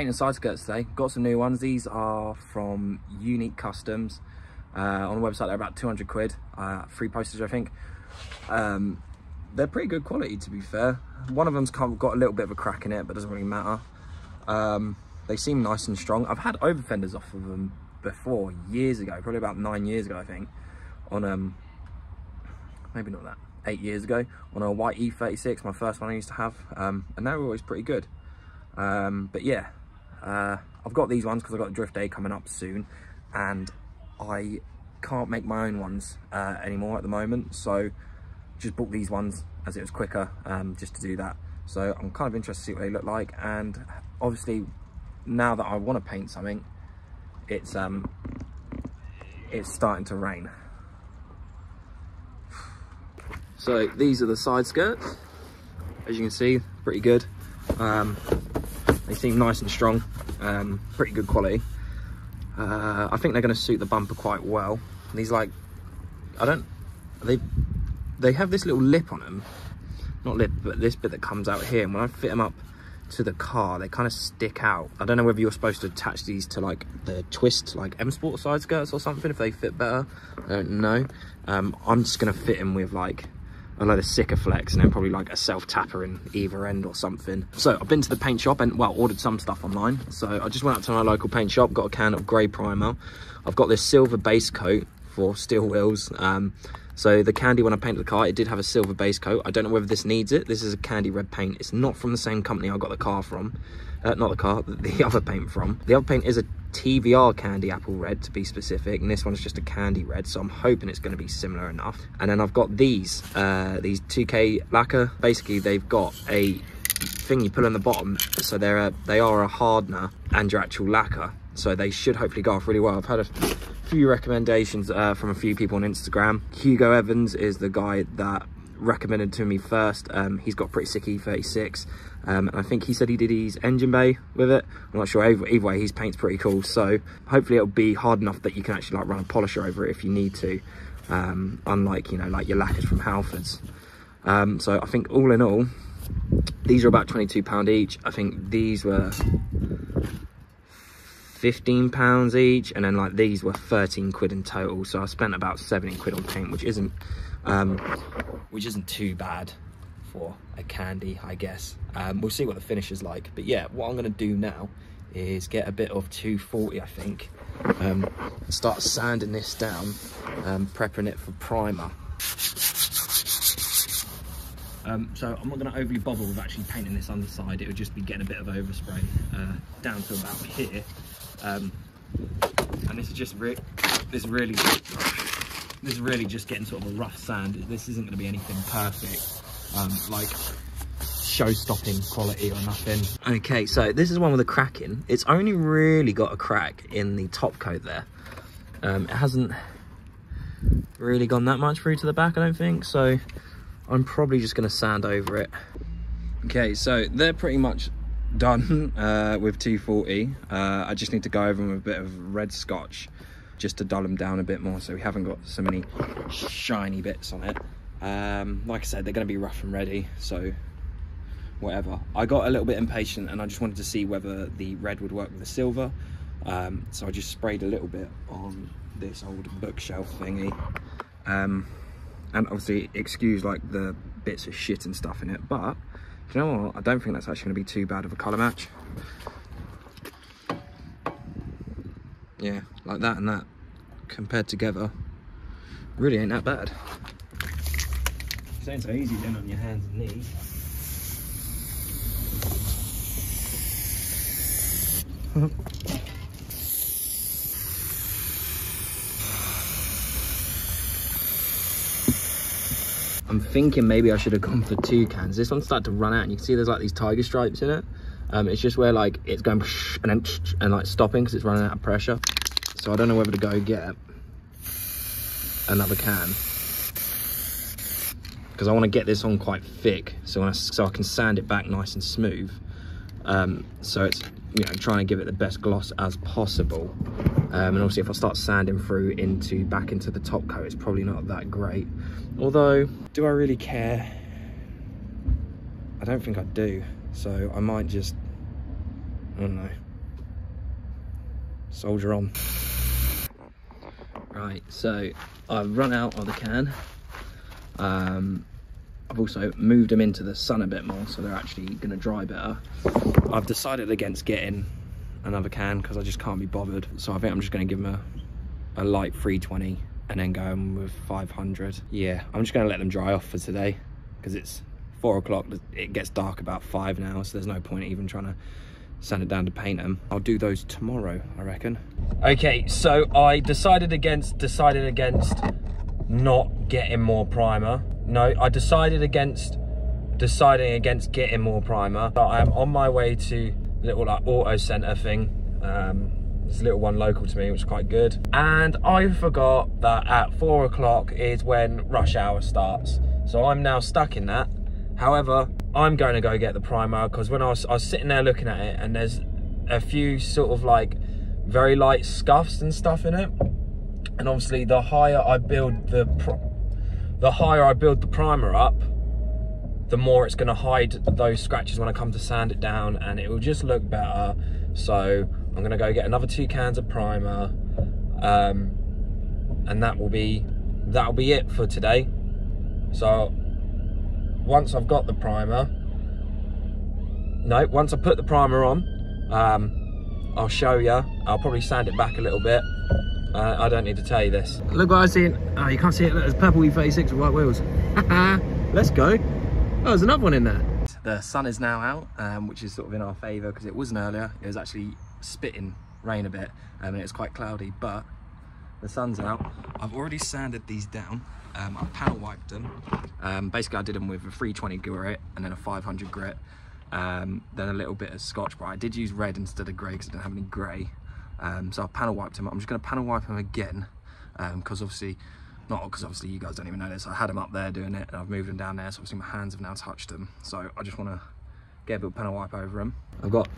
painting side skirts today. Got some new ones. These are from Unique Customs. Uh, on the website, they're about 200 quid. Uh, free postage, I think. Um, they're pretty good quality, to be fair. One of them's got a little bit of a crack in it, but doesn't really matter. Um, they seem nice and strong. I've had over fenders off of them before, years ago, probably about nine years ago, I think. On, um, maybe not that, eight years ago, on a white E36, my first one I used to have. Um, and they were always pretty good. Um, but yeah, uh, I've got these ones because I've got a drift day coming up soon and I can't make my own ones uh, anymore at the moment. So just bought these ones as it was quicker um, just to do that. So I'm kind of interested to see what they look like. And obviously now that I want to paint something, it's um, it's starting to rain. So these are the side skirts. As you can see, pretty good. Um, they seem nice and strong, um, pretty good quality. Uh, I think they're going to suit the bumper quite well. These like, I don't, they they have this little lip on them, not lip, but this bit that comes out here. And when I fit them up to the car, they kind of stick out. I don't know whether you're supposed to attach these to like the twist, like M Sport side skirts or something, if they fit better. I don't know. Um, I'm just going to fit them with like a load of Sikaflex and then probably like a self tapper in either end or something. So I've been to the paint shop and well, ordered some stuff online. So I just went up to my local paint shop, got a can of grey primer. I've got this silver base coat for steel wheels. Um, so the candy, when I painted the car, it did have a silver base coat. I don't know whether this needs it. This is a candy red paint. It's not from the same company I got the car from. Uh, not the car, the other paint from. The other paint is a TVR candy apple red to be specific, and this one's just a candy red, so I'm hoping it's going to be similar enough. And then I've got these, uh, these 2K lacquer. Basically, they've got a thing you put on the bottom, so they're a, they are a hardener and your actual lacquer. So they should hopefully go off really well. I've had a few recommendations uh, from a few people on Instagram. Hugo Evans is the guy that recommended to me first. Um, he's got a pretty sick E36. Um, and I think he said he did his engine bay with it. I'm not sure. Either, either way, his paint's pretty cool. So hopefully it'll be hard enough that you can actually like run a polisher over it if you need to. Um, unlike, you know, like your lacquers from Halfords. Um, so I think all in all, these are about £22 each. I think these were 15 pounds each and then like these were 13 quid in total so i spent about 70 quid on paint which isn't um which isn't too bad for a candy i guess um, we'll see what the finish is like but yeah what i'm going to do now is get a bit of 240 i think um start sanding this down um prepping it for primer um, so I'm not going to overly bother with actually painting this underside. It would just be getting a bit of overspray uh, down to about here. Um, and this is just re this really this is really just getting sort of a rough sand. This isn't going to be anything perfect, um, like show-stopping quality or nothing. Okay, so this is one with a crack in. It's only really got a crack in the top coat there. Um, it hasn't really gone that much through to the back, I don't think. So I'm probably just going to sand over it. Okay, so they're pretty much done uh, with 240. Uh, I just need to go over them with a bit of red scotch just to dull them down a bit more so we haven't got so many shiny bits on it. Um, like I said, they're going to be rough and ready, so whatever. I got a little bit impatient and I just wanted to see whether the red would work with the silver. Um, so I just sprayed a little bit on this old bookshelf thingy. Um, and obviously excuse like the bits of shit and stuff in it, but you know what? I don't think that's actually going to be too bad of a colour match. Yeah, like that and that compared together, really ain't that bad. It ain't so easy then on your hands and knees. I'm thinking maybe I should have gone for two cans. This one started to run out and you can see there's like these tiger stripes in it. Um, it's just where like it's going and then and like stopping because it's running out of pressure. So I don't know whether to go get another can because I want to get this on quite thick so I, so I can sand it back nice and smooth. Um, so it's you know trying to give it the best gloss as possible. Um, and obviously if I start sanding through into back into the top coat, it's probably not that great. Although, do I really care? I don't think I do. So I might just, Don't know. soldier on. Right, so I've run out of the can. Um, I've also moved them into the sun a bit more, so they're actually going to dry better. I've decided against getting another can because I just can't be bothered. So I think I'm just going to give them a, a light 320 and then going with 500. Yeah, I'm just going to let them dry off for today because it's four o'clock. It gets dark about five now, so there's no point even trying to sand it down to paint them. I'll do those tomorrow, I reckon. Okay, so I decided against decided against not getting more primer. No, I decided against deciding against getting more primer. But I am on my way to little like auto center thing. Um, a little one local to me, which is quite good. And I forgot that at four o'clock is when rush hour starts. So I'm now stuck in that. However, I'm going to go get the primer because when I was, I was sitting there looking at it and there's a few sort of like very light scuffs and stuff in it. And obviously the higher I build the, the higher I build the primer up, the more it's gonna hide those scratches when I come to sand it down and it will just look better. So I'm gonna go get another two cans of primer um, and that will be, that'll be it for today. So once I've got the primer, no, once I put the primer on, um, I'll show you. I'll probably sand it back a little bit. Uh, I don't need to tell you this. Look what I see. Oh, you can't see it. Look, there's purple E36 with white wheels. Let's go. Oh, there's another one in there. The sun is now out, um, which is sort of in our favour because it wasn't earlier. It was actually spitting rain a bit um, and it's quite cloudy, but the sun's out. I've already sanded these down. Um, I panel wiped them. Um, basically, I did them with a 320 grit and then a 500 grit. Um, then a little bit of Scotch, but I did use red instead of grey because I didn't have any grey. Um, so I panel wiped them. I'm just going to panel wipe them again because um, obviously, not because obviously you guys don't even know this. I had them up there doing it and I've moved them down there. So obviously my hands have now touched them. So I just want to get a bit of panel wipe over them. I've got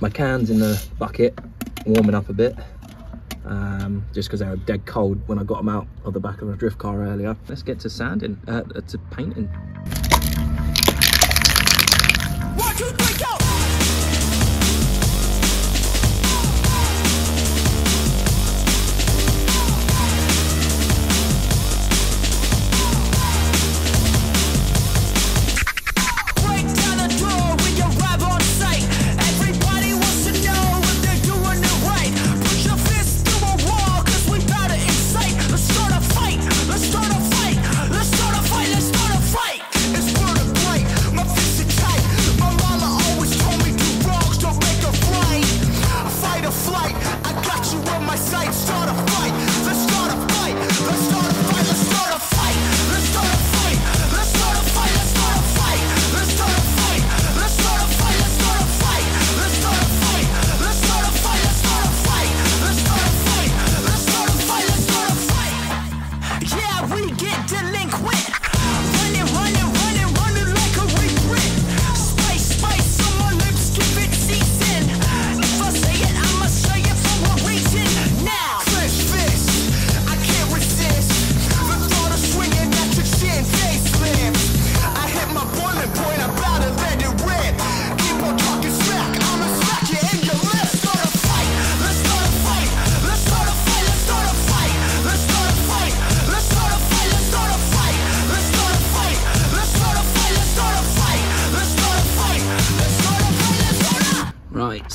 my cans in the bucket warming up a bit um, just because they were dead cold when I got them out of the back of a drift car earlier. Let's get to sanding, uh, to painting.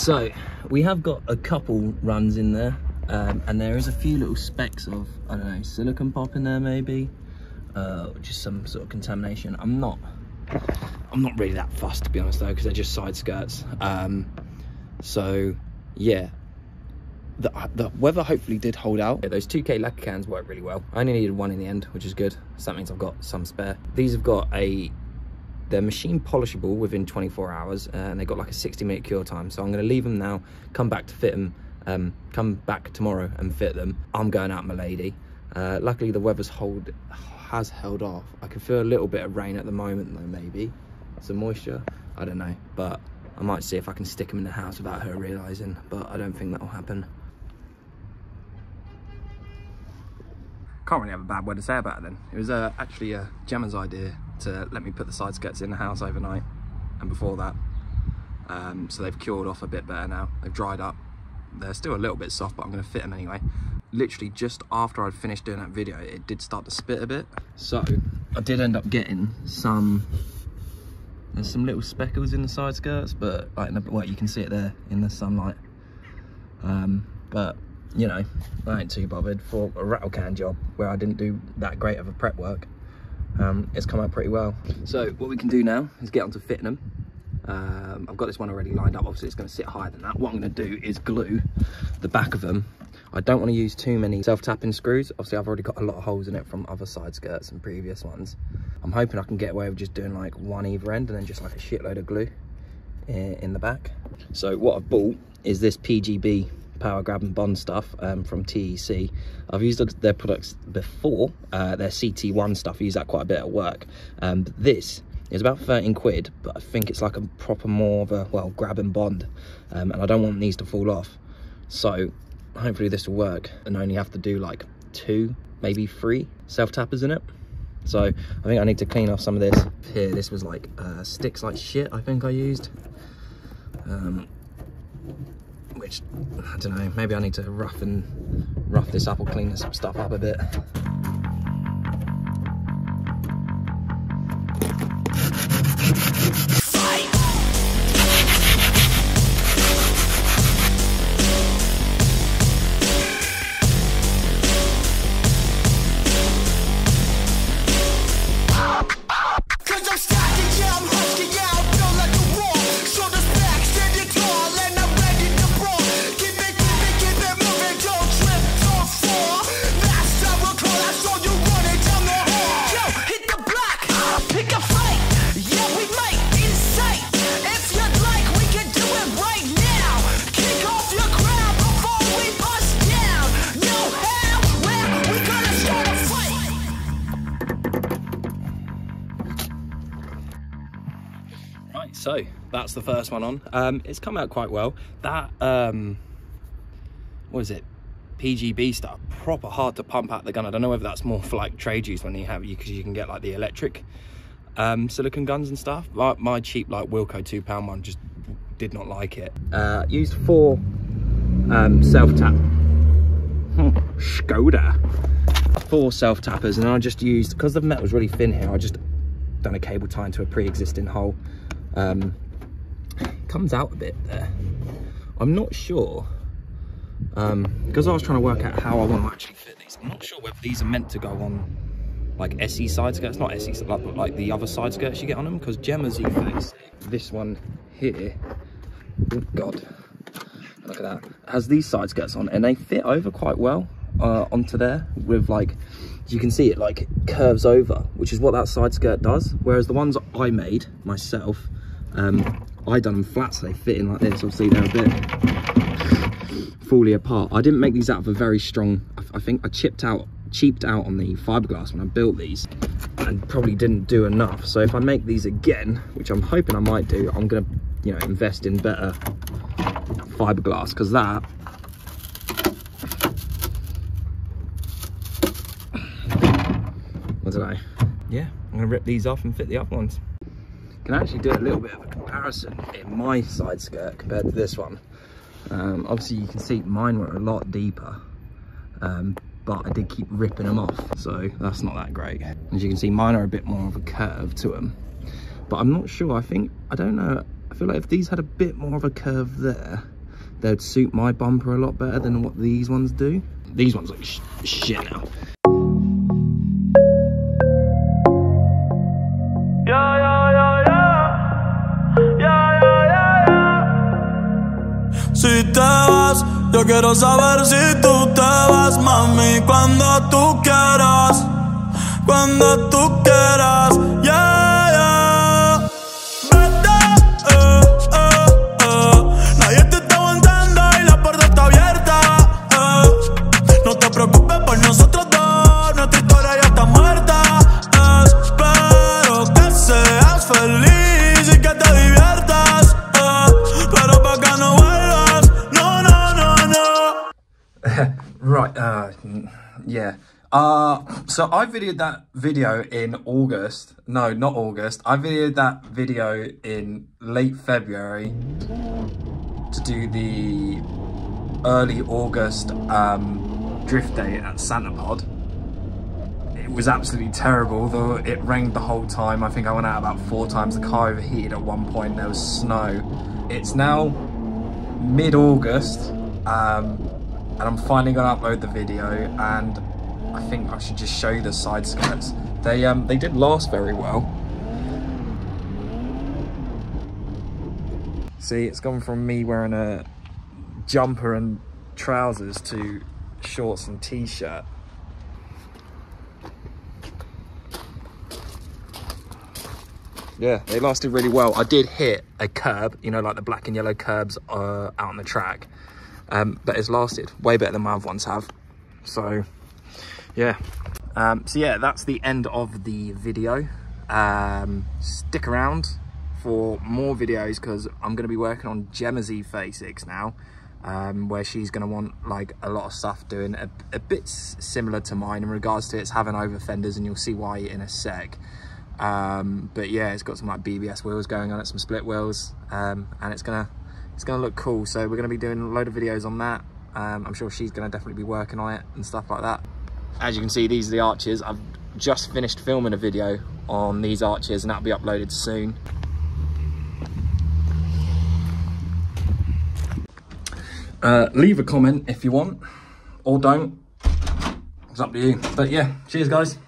So we have got a couple runs in there um, and there is a few little specks of, I don't know, silicon pop in there maybe, uh, just some sort of contamination. I'm not, I'm not really that fussed to be honest though, because they're just side skirts. Um, so yeah, the, the weather hopefully did hold out. Yeah, those 2K lacquer cans work really well. I only needed one in the end, which is good. So that means I've got some spare. These have got a they're machine polishable within 24 hours uh, and they've got like a 60 minute cure time. So I'm gonna leave them now, come back to fit them, um, come back tomorrow and fit them. I'm going out my lady. Uh, luckily the weather's hold has held off. I can feel a little bit of rain at the moment though, maybe. Some moisture, I don't know. But I might see if I can stick them in the house without her realising, but I don't think that'll happen. Can't really have a bad word to say about it then. It was uh, actually uh, Gemma's idea to let me put the side skirts in the house overnight and before that. Um, so they've cured off a bit better now. They've dried up. they're still a little bit soft, but I'm gonna fit them anyway. Literally just after I'd finished doing that video, it did start to spit a bit. So I did end up getting some, there's some little speckles in the side skirts, but like, the, well, you can see it there in the sunlight. Um, but you know, I ain't too bothered for a rattle can job where I didn't do that great of a prep work. Um, it's come out pretty well. So what we can do now is get onto fitting them. Um, I've got this one already lined up, obviously it's going to sit higher than that. What I'm going to do is glue the back of them. I don't want to use too many self-tapping screws. Obviously I've already got a lot of holes in it from other side skirts and previous ones. I'm hoping I can get away with just doing like one either end and then just like a shitload of glue in the back. So what I've bought is this PGB power grab and bond stuff um, from TEC. I've used their products before, uh, their CT1 stuff, I use that quite a bit at work. Um, this is about 13 quid, but I think it's like a proper more of a, well, grab and bond. Um, and I don't want these to fall off. So hopefully this will work and only have to do like two, maybe three self-tappers in it. So I think I need to clean off some of this. Here, this was like uh, sticks like shit, I think I used. Um, which I don't know, maybe I need to rough and rough this up or clean this stuff up a bit. That's the first one on. Um, it's come out quite well. That um what is it? Pgb stuff proper hard to pump out the gun. I don't know whether that's more for like trade use when you have you because you can get like the electric um silicon guns and stuff. My, my cheap like Wilko two pound one just did not like it. Uh used four um self-tap. Skoda four self-tappers and i just used because the metal's really thin here i just done a cable tie into a pre-existing hole. Um, comes out a bit there. I'm not sure, um, because I was trying to work out how I want to actually fit these. I'm not sure whether these are meant to go on like SE side skirts, not SE, but like the other side skirts you get on them, because Gemma's Z-Face, this one here, oh God, look at that, has these side skirts on and they fit over quite well uh, onto there with like, you can see it like curves over, which is what that side skirt does. Whereas the ones I made myself, um, I done them flat so they fit in like this. Obviously they're a bit fully apart. I didn't make these out of a very strong, I, think I chipped out, cheaped out on the fiberglass when I built these and probably didn't do enough. So if I make these again, which I'm hoping I might do, I'm gonna, you know, invest in better fiberglass because that I don't know. Yeah, I'm gonna rip these off and fit the other ones can actually do a little bit of a comparison in my side skirt compared to this one. Um, obviously you can see mine were a lot deeper, um, but I did keep ripping them off, so that's not that great. As you can see, mine are a bit more of a curve to them, but I'm not sure, I think, I don't know, I feel like if these had a bit more of a curve there, they'd suit my bumper a lot better than what these ones do. These ones look sh shit now. Si te vas, yo quiero saber si tú te vas, mami, cuando tú quieras, cuando tú quieras, yeah. Uh, so I videoed that video in August. No, not August. I videoed that video in late February to do the early August um, drift day at Santa Pod. It was absolutely terrible, though it rained the whole time. I think I went out about four times. The car overheated at one point, there was snow. It's now mid-August, um, and I'm finally gonna upload the video, and I think I should just show you the side skirts. They, um, they did last very well. See, it's gone from me wearing a jumper and trousers to shorts and t-shirt. Yeah, they lasted really well. I did hit a curb, you know, like the black and yellow curbs uh, out on the track. Um, but it's lasted way better than my other ones have. So, yeah. Um, so yeah, that's the end of the video. Um, stick around for more videos because I'm going to be working on Gemma's E36 now. Um, where she's going to want like a lot of stuff doing a, a bit similar to mine in regards to its having over fenders and you'll see why in a sec. Um, but yeah, it's got some like BBS wheels going on it, some split wheels, um, and it's gonna it's gonna look cool. So we're gonna be doing a load of videos on that. Um, I'm sure she's gonna definitely be working on it and stuff like that. As you can see, these are the arches. I've just finished filming a video on these arches and that'll be uploaded soon. Uh, leave a comment if you want, or don't. It's up to you. But yeah, cheers guys.